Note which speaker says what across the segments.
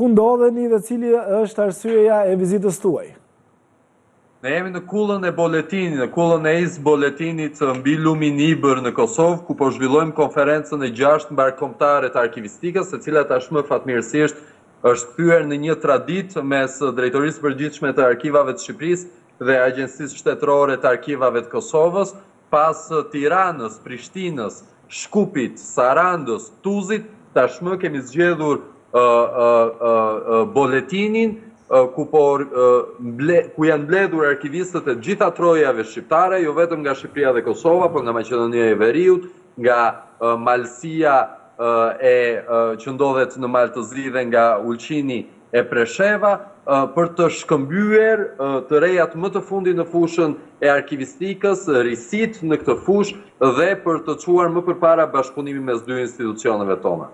Speaker 1: Ku ndodheni dhe cila është arsyeja e vizitës tuaj?
Speaker 2: Ne jemi në kullën e Boletinit, në kullën e Isë Boletinit mbi lumin Ibër në Kosovë, ku po zhvillojmë konferencën e gjashtë mbarëkombëtare të arkivistikës, e cila tashmë fatmirësisht është kthyer në një traditë mes Drejtorisë së Përgjithshme të Arkivave të Shqipërisë dhe Agjencisë Shtetërore të Arkivave të Kosovës, Pas Tiranës, Prishtinës, Shkupit, Sarandës, Tuzit, tashmë kemi zgjedhur Boletinin ku po ku janë mbledhur arkivistët e gjitha trojave shqiptare, jo vetëm nga Shqipëria dhe Kosova, por nga Maqedonia e Veriut, nga Malësia e që ndodhet në Mal të Zi dhe nga Ulqini e Presheva për të shkëmbyer të rejat më të fundit në fushën e arkivistikës, risitë në këtë fushë dhe për të çuar më përpara bashkëpunimin mes dy institucioneve tona.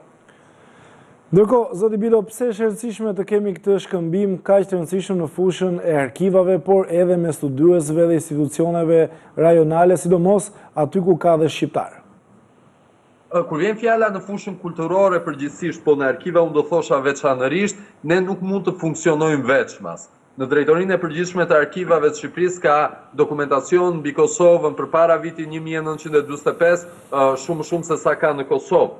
Speaker 1: Ndërkohë, zoti Bilo, pse është e rëndësishme të kemi këtë shkëmbim kaq të rëndësishëm në fushën e arkivave, por edhe mes studiuesve dhe institucioneve rajonale, sidomos aty ku ka dhe shqiptarë?
Speaker 2: Kur vjen fjala në fushën kulturore përgjithësisht, po në arkiva unë do thosha veçanërisht, ne nuk mund të funksionojmë veçmas. Në Drejtorinë e Përgjithshme të Arkivave të Shqipërisë ka dokumentacion mbi Kosovën përpara vitit një mijë e nëntëqind e dyzet e pesë, shumë më shumë sesa ka në Kosovë.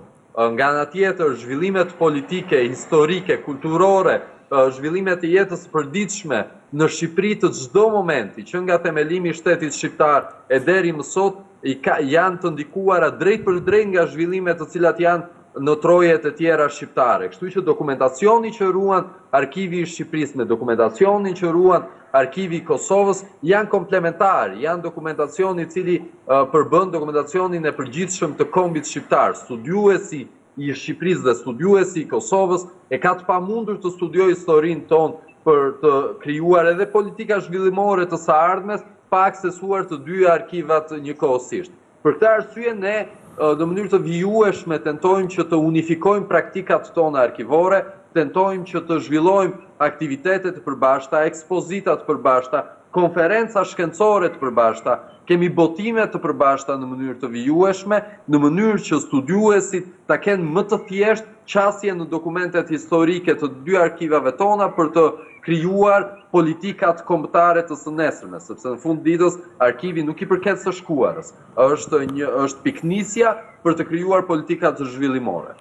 Speaker 2: Nga ana tjetër, zhvillimet politike, historike, kulturore, zhvillimet e jetës së përditshme në Shqipëri të çdo momenti, që nga themelimi i shtetit shqiptar e deri më sot, janë të ndikuara drejtpërdrejt nga zhvillimet të cilat janë në trojet e tjera shqiptare. Kështu që dokumentacioni që ruan Arkivi i Shqipërisë me dokumentacionin që ruan Arkivi i Kosovës janë komplementarë, janë dokumentacioni i cili përbën dokumentacionin e përgjithshëm të kombit shqiptar. Studiuesi i Shqipërisë dhe studiuesi i Kosovës, e ka të pamundur të studiojë historinë tonë për të krijuar edhe politika zhvillimore të së ardhmes, pa aksesuar të dy arkivat njëkohësisht. Për këtë arsye ne në mënyrë të vijueshme tentojmë që të unifikojmë praktikat tona arkivore, tentojmë që të zhvillojmë aktivitete të përbashkëta, ekspozita të përbashkëta, konferenca shkencore të përbashkëta, kemi botime të përbashkëta në mënyrë të vijueshme, në mënyrë që studiuesit ta kenë më të thjeshtë qasjen në dokumentet historike të të dy arkivave tona për të krijuar politikat kombëtare të së nesërmes, sepse në fund të ditës arkivi nuk i përket së shkuarës, është një është pikënisja për të krijuar politikat zhvillimore.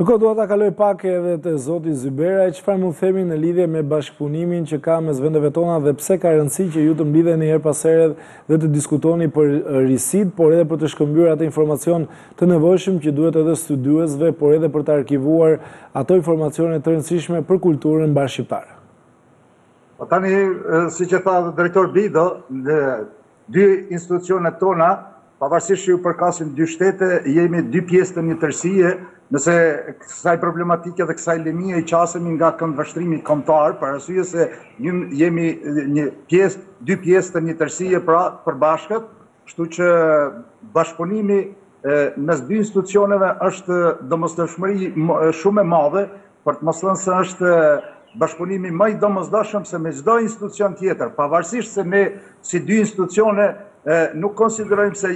Speaker 1: Ndërkohë dua ta kaloj pak edhe te zoti Zyberaj, çfarë mund të themi në lidhje me bashkëpunimin që ka mes vendeve tona dhe pse ka rëndësi që ju të mblidheni herë pas here dhe të diskutoni për risitë, por edhe për të shkëmbyer atë informacion të nevojshëm që duhet edhe studiuesve, por edhe për të arkivuar ato informacione të rëndësishme për kulturën mbarëshqiptare?
Speaker 3: Po tani, siç e tha edhe drejtor Bido, Dy institucionet tona, pavarësisht që ju përkasin dy shtete, jemi dy pjesë të një tërësie, nëse kësaj problematike dhe kësaj lemie i qasemi nga këndvështrimi kombëtar, për arsye se jemi dy pjesë të një tërësie, pra përbashkët, kështu që bashkëpunimi Mes dy institucioneve është domosdoshmëri shumë e madhe, për të mos thënë se është bashkëpunimi ma i domosdoshëm se me çdo institucion tjetër, pavarësisht se ne si dy institucione nuk konsiderojmë se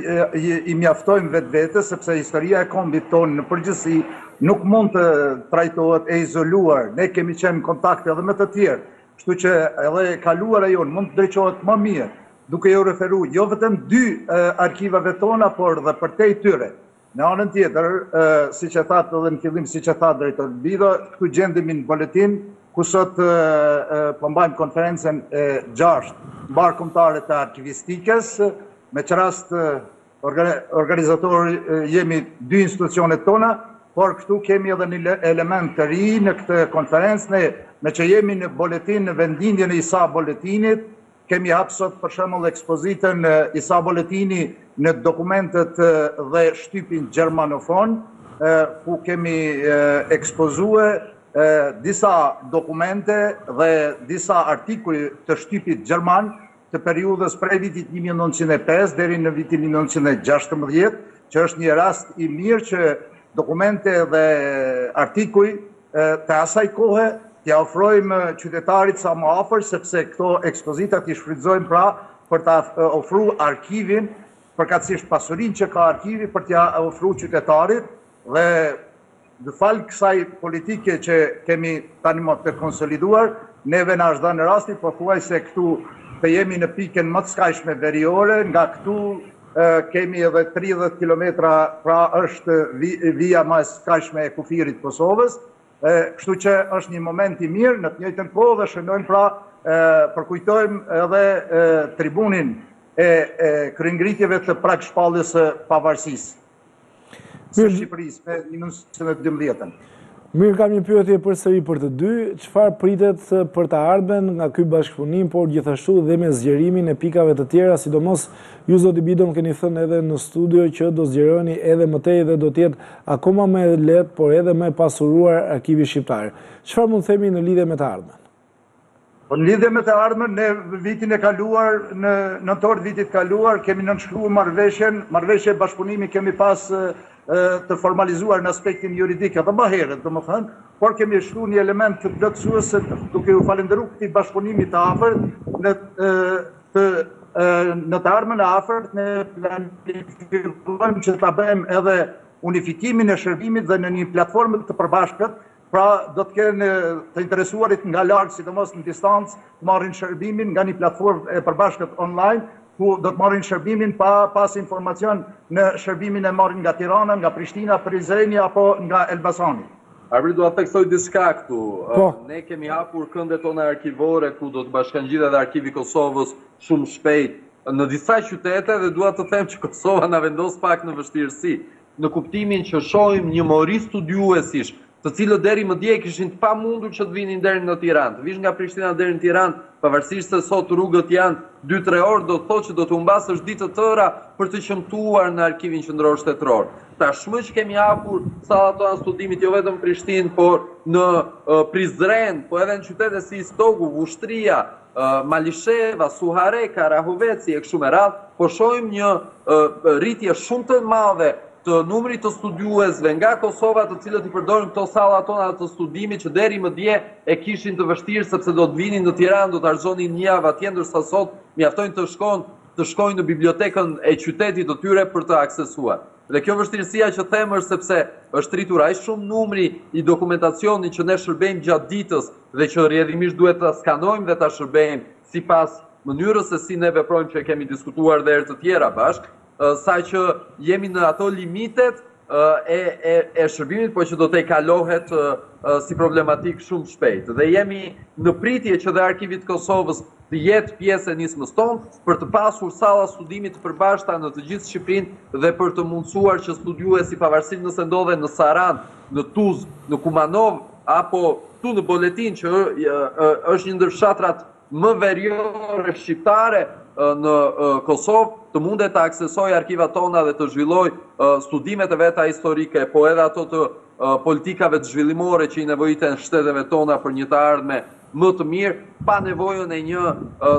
Speaker 3: i mjaftojmë vetvete, sepse historia e kombit tonë në përgjithësi nuk mund të trajtohet e izoluar. Ne kemi qenë kontakte edhe me të tjerë, kështu që edhe e kaluara jonë mund të ndriçohet më mirë. duke iu referu jo vetëm dy arkivave tona, por dhe përtej tyre. Në anën tjetër, siç e thatë edhe në fillim, siç e tha drejtor Bido, këtu gjendemi në Boletin, ku sot po mbajmë konferencën e gjashtë mbarëkombëtare të arkivistikës, me ç'rast organizatorë jemi dy institucionet tona, por këtu kemi edhe një element të ri në këtë konferencë, meqë jemi në Boletin, në vendlindjen e Isa Boletinit, Kemi hap sot për shembull ekspozitën Isa Boletini në dokumentet dhe shtypin gjermanofon, ku kemi ekspozue disa dokumente dhe disa artikuj të shtypit gjerman të periudhës prej vitit një mijë e nëntëqind e pesë deri në vitin një mijë e nëntëqind e gjashtëmbëdhjetë, që është një rast i mirë që dokumente dhe artikuj Të asaj kohe t'ia ofrojmë qytetarit sa më afër, sepse këto ekspozitat i shfrytëzojmë pra për ta ofru arkivin, përkatësisht pasurinë që ka arkivi për t'ia ofru qytetarit dhe falë kësaj politike që kemi tani më të konsoliduar, neve na asht dhan rasti pothuajse këtu të jemi në pikën ma të skajshme veriore, nga këtu, Kemi edhe tridhjetë kilometra, pra është vija ma e skajshme e kufirit të Kosovës. Kështu që është një moment i mirë, në të njëjtën kohë dhe shënojmë pra përkujtojmë edhe tribunin e kryengritjeve të pragshpalljes së pavarësisë. Së Shqipërisë me minus që në të dëmbjetën.
Speaker 1: Mirë kam një pyetje përsëri për të dy, çfarë pritet për të ardhmen nga ky bashkëpunim, por gjithashtu dhe me zgjerimin e pikave të tjera, sidomos ju zoti Bidon keni thënë edhe në studio që do zgjeroheni edhe më tej dhe do të jetë akoma më e lehtë, por edhe më e pasuruar arkivi shqiptar. Çfarë mund të themi në lidhje me të ardhmen?
Speaker 3: Në lidhje me të ardhmen, ne vitin e kaluar, në nëntor të vitit të kaluar, kemi nënshkruar marrëveshjen, marrëveshje bashkëpunimi kemi pas të formalizuar në aspektin juridik edhe më herët, domethënë, por kemi shtu një element plotësues duke iu falënderuar këtij bashkëpunimi të afërt në të në të ardhmen e afërt ne planifikojmë që ta bëjmë edhe unifikimin e shërbimit dhe në një platformë të përbashkët Pra, do të kenë të interesuarit nga larg, sidomos në distancë, të marrin shërbimin nga një platformë e përbashkët online, ku do të marrin shërbimin pa pas informacion në shërbimin e marrin nga Tirana, nga Prishtina, Prizreni apo nga Elbasani.
Speaker 2: Arbri, dua të theksoj diçka këtu. Ne kemi hapur këndet tona arkivore, ku do të bashkangjitet edhe Arkivi i Kosovës shumë shpejt, në disa qytete dhe dua të them që Kosova na vendos pak në vështirësi. në kuptimin që shohim një mori studiuesish, të cilët deri më dje kishin të pamundur që të vinin deri në Tiranë. Të vish nga Prishtina deri në Tiranë, pavarësisht se sot rrugët janë dy-tre orë, do të thotë që do të humbasësh ditë të tëra për të qëmtuar në Arkivin Qendror Shtetëror. Tashmë që kemi hapur sallat tona të studimit jo vetëm në Prishtinë, por në Prizren, po edhe në qytete si Istogu, Vushtrria, Malisheva, Suhareka, Rahoveci e kështu me radhë, po shohim një rritje shumë të madhe të numrit të studiuesve nga Kosova të cilët i përdorin këto salla tona të studimit që deri më dje e kishin të vështirë sepse do të vinin në Tiranë, do të harxhonin një javë atje, ndërsa sot mjaftojnë të shkojnë të shkojnë në bibliotekën e qytetit të tyre për të aksesuar. Dhe kjo vështirësia që them është sepse është rritur aq shumë numri i dokumentacionit që ne shërbejmë gjatë ditës dhe që rrjedhimisht duhet ta skanojmë dhe ta shërbejmë sipas mënyrës se si ne veprojmë që e kemi diskutuar dhe herë të tjera bashkë, sa që jemi në ato limitet e e e shërbimit po që do tejkalohet si problematikë shumë shpejt dhe jemi në pritje që dhe Arkivi i Kosovës të jetë pjesë e nismës tonë, për të pasur salla studimi të përbashkëta në të gjithë Shqipërinë dhe për të mundësuar që studiuesi pavarësisht nëse ndodhet në Sarandë, në Tuzë, në Kumanovë apo këtu në Boletin që është një ndër fshatrat më veriore shqiptare në Kosovë, të mundet të aksesojë arkivat tona dhe të zhvillojë studimet e veta historike, po edhe ato të politikave të zhvillimore që i nevojiten shteteve tona për një të ardhme më të mirë pa nevojën e një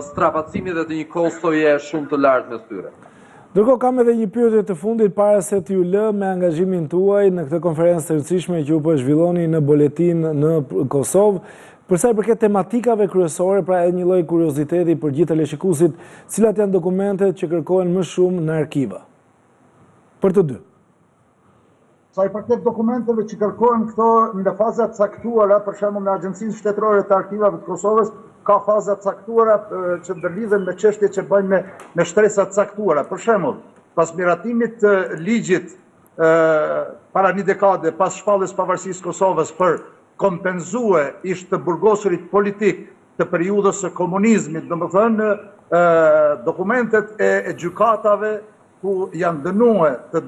Speaker 2: strapacimi dhe të një kostoje shumë të lartë mes tyre.
Speaker 1: Ndërkohë kam edhe një pyetje të fundit para se t'ju lë me angazhimin tuaj në këtë konferencë të rëndësishme që ju po e zhvilloni në Boletin në Kosovë. Për sa i përket tematikave kryesore, pra edhe një lloj kurioziteti për gjithë teleshikuesit, cilat janë dokumentet që kërkohen më shumë në arkiva? Për të dy.
Speaker 3: Sa i përket dokumenteve që kërkohen, këto në faza të caktuara, për shembull në Agjencinë Shtetërore të Arkivave të Kosovës, ka faza të caktuara që ndërlidhen me çështje që bëjnë me shtresa të caktuara. Për shembull, pas miratimit të ligjit para një dekade, pas shpalljes së pavarësisë së Kosovës për t'i kompenzue ish-të burgosurit politikë të periudhës së komunizmit, domethënë dokumentet e gjykatave, ku janë dënue të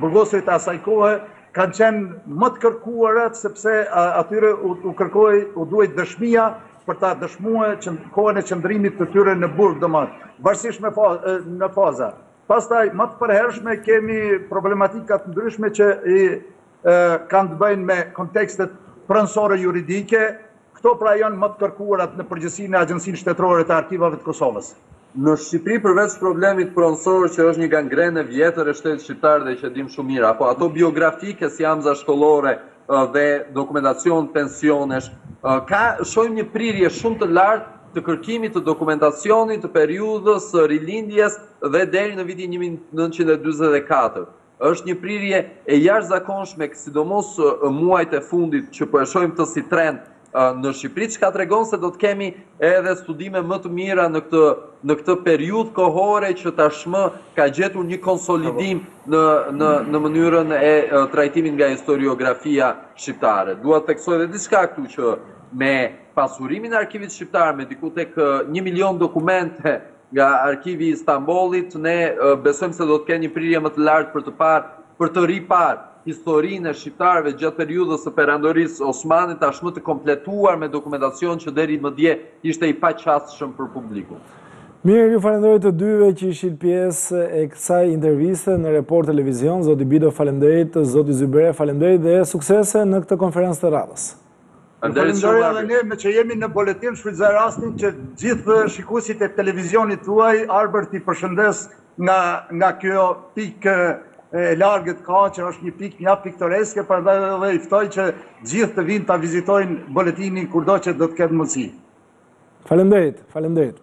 Speaker 3: burgosurit e asaj kohe, kanë qenë më të kërkuarat sepse atyre u kërkoi, u duhej dëshmia për ta dëshmue kohën e qëndrimit të tyre në burg, domethënë, varësisht në faza. Pastaj, më të përhershme kemi problematika të ndryshme që i kanë të bëjnë me kontekstet pronësore juridike, këto pra janë më të kërkuarat në përgjithësi në Agjencinë Shtetërore të Arkivave të Kosovës.
Speaker 2: Në Shqipëri përveç problemit pronësor që është një gangrenë e vjetër e shtetit shqiptar dhe që e dimë shumë mirë, apo ato biografike si amza shkollore dhe dokumentacion pensionesh, ka shohim një prirje shumë të lartë të kërkimit të dokumentacionit të periudhës së Rilindjes dhe deri në vitin një mijë e nëntëqind e njëzet e katër. Është një prirje e jashtëzakonshme, sidomos muajt e fundit që po e shohim këtë si trend në Shqipëri, çka tregon se do të kemi edhe studime më të mira në këtë në këtë periudhë kohore që tashmë ka gjetur një konsolidim në në në mënyrën e trajtimit nga historiografia shqiptare. Dua të theksoj edhe diçka këtu që me pasurimin e arkivit shqiptar me diku tek një milion dokumente nga Arkivi i Stambollit ne besojmë se do të ketë një prirje më të lartë për të parë, për të riparë historinë e shqiptarëve gjatë periudhës së Perandorisë Osmane, tashmë të kompletuar me dokumentacion që deri më dje ishte i paqasshëm për publikun.
Speaker 1: Mirë, ju falenderoj të dyve që ishit pjesë e kësaj interviste në Report Televizion, zoti Bido falemnderit, zoti Zyberaj falemnderit dhe suksese në këtë konferencë të radhës.
Speaker 2: Faleminderit
Speaker 3: edhe ne meqë jemi në Boletin shfrytëzoj rastin që gjithë shikuesit e televizionit tuaj Arbër t'i përshëndes nga nga kjo pikë e largët ka që është një pikë mjaft piktoreske prandaj dhe i ftoj që gjithë të vijnë ta vizitojnë Boletinin kurdo që do të ketë mundësi.
Speaker 1: Faleminderit, faleminderit.